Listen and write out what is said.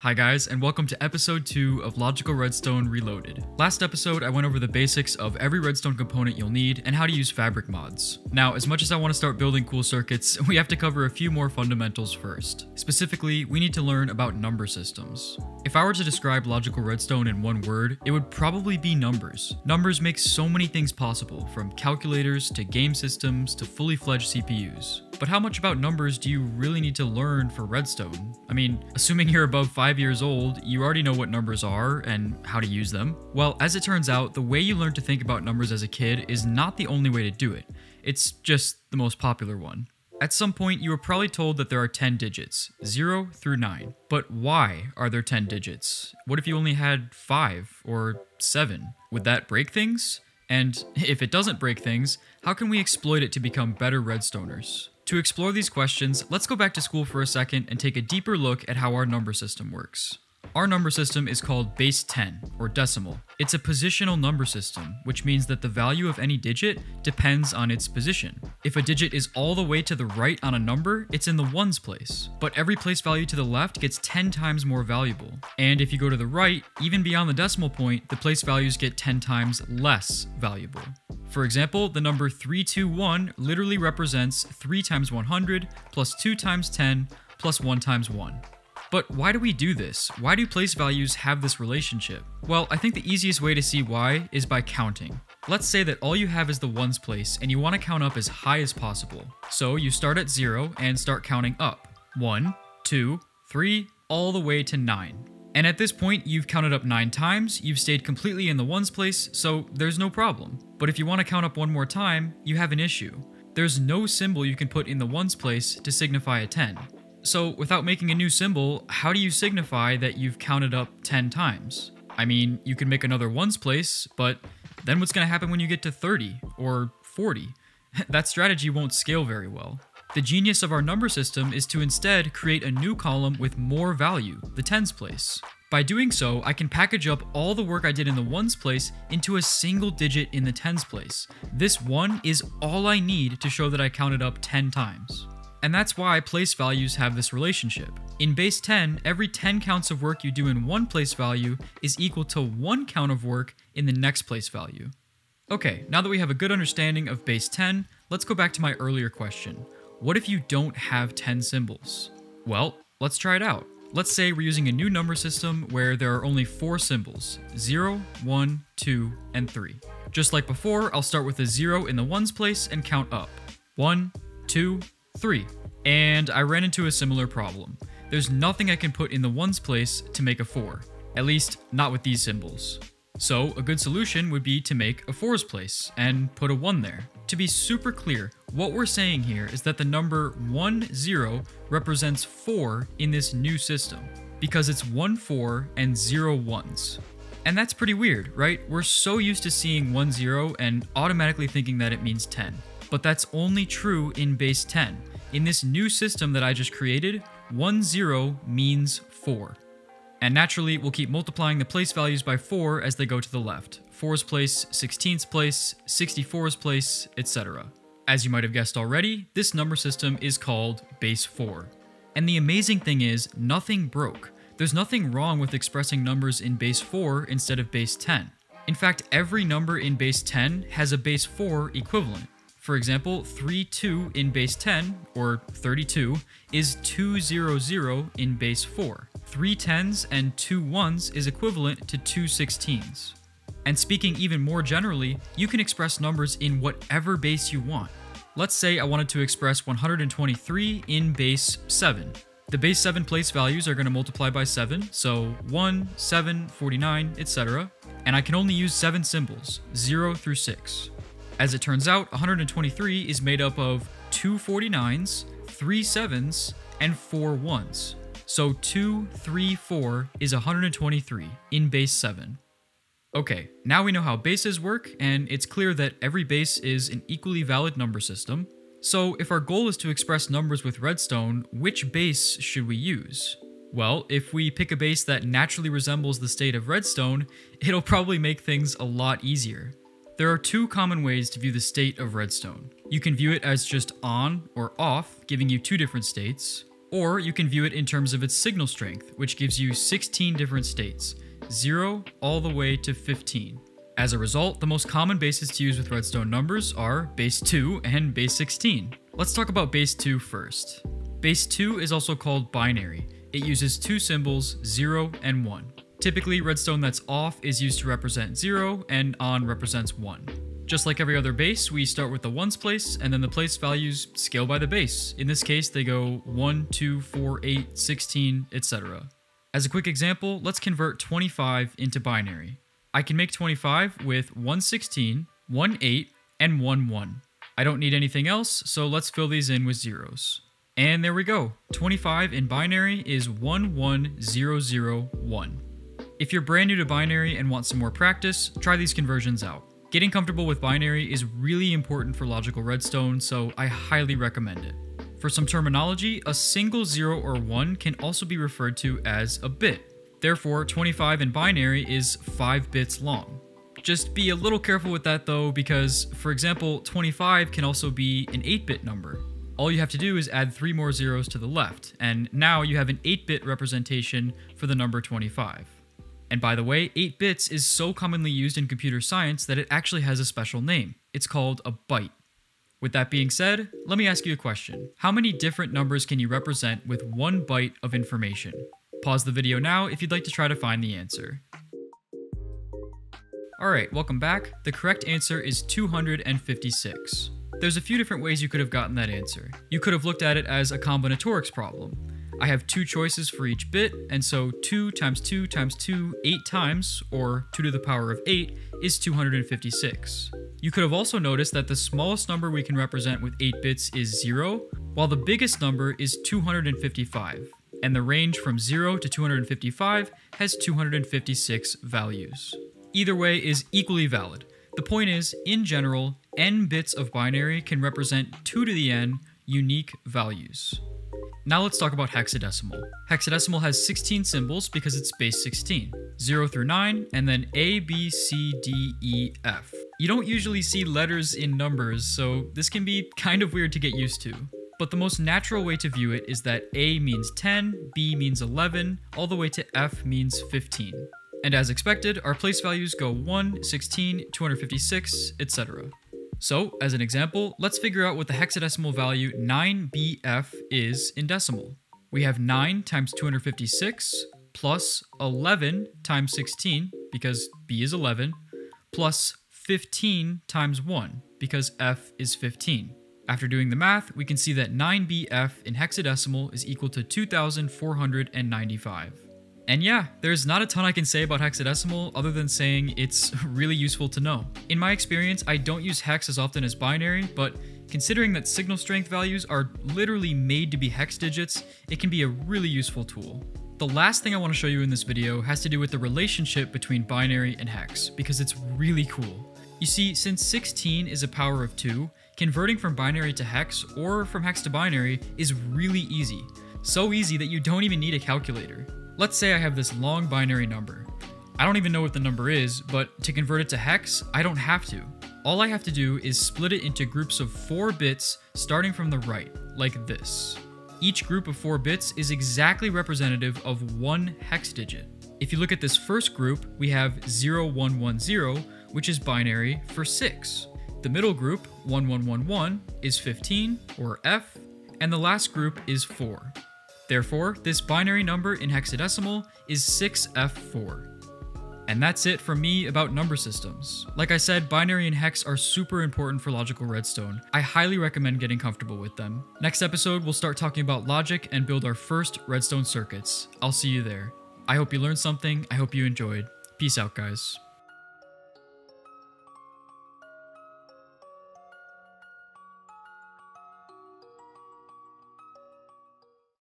Hi guys, and welcome to episode 2 of Logical Redstone Reloaded. Last episode, I went over the basics of every redstone component you'll need and how to use fabric mods. Now, as much as I want to start building cool circuits, we have to cover a few more fundamentals first. Specifically, we need to learn about number systems. If I were to describe logical redstone in one word, it would probably be numbers. Numbers make so many things possible, from calculators to game systems to fully fledged CPUs. But how much about numbers do you really need to learn for redstone? I mean, assuming you're above 5 years old, you already know what numbers are and how to use them. Well, as it turns out, the way you learn to think about numbers as a kid is not the only way to do it. It's just the most popular one. At some point, you were probably told that there are 10 digits, 0 through 9. But why are there 10 digits? What if you only had 5 or 7? Would that break things? And if it doesn't break things, how can we exploit it to become better redstoners? To explore these questions, let's go back to school for a second and take a deeper look at how our number system works. Our number system is called base 10, or decimal. It's a positional number system, which means that the value of any digit depends on its position. If a digit is all the way to the right on a number, it's in the ones place. But every place value to the left gets 10 times more valuable. And if you go to the right, even beyond the decimal point, the place values get 10 times less valuable. For example, the number 321 literally represents 3 times 100 plus 2 times 10 plus 1 times 1. But why do we do this? Why do place values have this relationship? Well, I think the easiest way to see why is by counting. Let's say that all you have is the ones place and you want to count up as high as possible. So you start at 0 and start counting up. 1, 2, 3, all the way to 9. And at this point, you've counted up 9 times, you've stayed completely in the ones place, so there's no problem. But if you want to count up one more time, you have an issue. There's no symbol you can put in the ones place to signify a 10. So, without making a new symbol, how do you signify that you've counted up 10 times? I mean, you can make another ones place, but then what's going to happen when you get to 30 or 40? that strategy won't scale very well. The genius of our number system is to instead create a new column with more value, the tens place. By doing so, I can package up all the work I did in the ones place into a single digit in the tens place. This one is all I need to show that I counted up 10 times. And that's why place values have this relationship. In base 10, every 10 counts of work you do in one place value is equal to one count of work in the next place value. Okay, now that we have a good understanding of base 10, let's go back to my earlier question. What if you don't have 10 symbols? Well, let's try it out. Let's say we're using a new number system where there are only four symbols 0, 1, 2, and 3. Just like before, I'll start with a 0 in the ones place and count up 1, 2, 3. And I ran into a similar problem. There's nothing I can put in the ones place to make a 4. At least, not with these symbols. So, a good solution would be to make a 4's place and put a 1 there. To be super clear, what we're saying here is that the number 1, 0 represents 4 in this new system, because it's 1, 4 and 0, 1s. And that's pretty weird, right? We're so used to seeing 1, 0 and automatically thinking that it means 10 but that's only true in base 10. In this new system that I just created, 1 0 means 4. And naturally, we'll keep multiplying the place values by 4 as they go to the left. 4's place, 16's place, 64's place, etc. As you might have guessed already, this number system is called base 4. And the amazing thing is, nothing broke. There's nothing wrong with expressing numbers in base 4 instead of base 10. In fact, every number in base 10 has a base 4 equivalent. For example, 32 in base 10, or 32, is 200 in base 4. 3 10s and 2 1s is equivalent to two 16s. And speaking even more generally, you can express numbers in whatever base you want. Let's say I wanted to express 123 in base 7. The base 7 place values are going to multiply by 7, so 1, 7, 49, etc. And I can only use 7 symbols, 0 through 6. As it turns out, 123 is made up of two 49s, three 7s, and four 1s. So 2, 3, 4 is 123 in base 7. Okay, now we know how bases work, and it's clear that every base is an equally valid number system. So if our goal is to express numbers with redstone, which base should we use? Well, if we pick a base that naturally resembles the state of redstone, it'll probably make things a lot easier. There are two common ways to view the state of redstone. You can view it as just on or off, giving you two different states, Or you can view it in terms of its signal strength, which gives you 16 different states, 0 all the way to 15. As a result, the most common bases to use with redstone numbers are base 2 and base 16. Let's talk about base 2 first. Base 2 is also called binary. It uses two symbols, 0 and 1. Typically, redstone that's off is used to represent 0 and on represents 1. Just like every other base, we start with the ones place, and then the place values scale by the base. In this case, they go 1, 2, 4, 8, 16, etc. As a quick example, let's convert 25 into binary. I can make 25 with 116, 1 8, and 1 1. I don't need anything else, so let's fill these in with zeros. And there we go. 25 in binary is 11001. If you're brand new to binary and want some more practice, try these conversions out. Getting comfortable with binary is really important for logical redstone, so I highly recommend it. For some terminology, a single 0 or 1 can also be referred to as a bit. Therefore, 25 in binary is 5 bits long. Just be a little careful with that though, because, for example, 25 can also be an 8 bit number. All you have to do is add 3 more zeros to the left, and now you have an 8 bit representation for the number 25. And by the way, 8 bits is so commonly used in computer science that it actually has a special name. It's called a byte. With that being said, let me ask you a question. How many different numbers can you represent with one byte of information? Pause the video now if you'd like to try to find the answer. Alright, welcome back. The correct answer is 256. There's a few different ways you could have gotten that answer. You could have looked at it as a combinatorics problem. I have two choices for each bit, and so 2 times 2 times 2 8 times, or 2 to the power of 8, is 256. You could have also noticed that the smallest number we can represent with 8 bits is 0, while the biggest number is 255, and the range from 0 to 255 has 256 values. Either way is equally valid. The point is, in general, n bits of binary can represent 2 to the n unique values. Now let's talk about hexadecimal. Hexadecimal has 16 symbols because it's base 16, 0 through 9, and then A, B, C, D, E, F. You don't usually see letters in numbers, so this can be kind of weird to get used to. But the most natural way to view it is that A means 10, B means 11, all the way to F means 15. And as expected, our place values go 1, 16, 256, etc. So, as an example, let's figure out what the hexadecimal value 9BF is in decimal. We have 9 times 256 plus 11 times 16, because B is 11, plus 15 times 1, because F is 15. After doing the math, we can see that 9BF in hexadecimal is equal to 2,495. And yeah, there's not a ton I can say about hexadecimal other than saying it's really useful to know. In my experience, I don't use hex as often as binary, but considering that signal strength values are literally made to be hex digits, it can be a really useful tool. The last thing I want to show you in this video has to do with the relationship between binary and hex, because it's really cool. You see, since 16 is a power of 2, converting from binary to hex or from hex to binary is really easy. So easy that you don't even need a calculator. Let's say I have this long binary number. I don't even know what the number is, but to convert it to hex, I don't have to. All I have to do is split it into groups of 4 bits starting from the right, like this. Each group of 4 bits is exactly representative of one hex digit. If you look at this first group, we have 0110, which is binary for 6. The middle group, 1111, is 15, or F, and the last group is 4. Therefore, this binary number in hexadecimal is 6F4. And that's it from me about number systems. Like I said, binary and hex are super important for logical redstone. I highly recommend getting comfortable with them. Next episode, we'll start talking about logic and build our first redstone circuits. I'll see you there. I hope you learned something, I hope you enjoyed. Peace out, guys.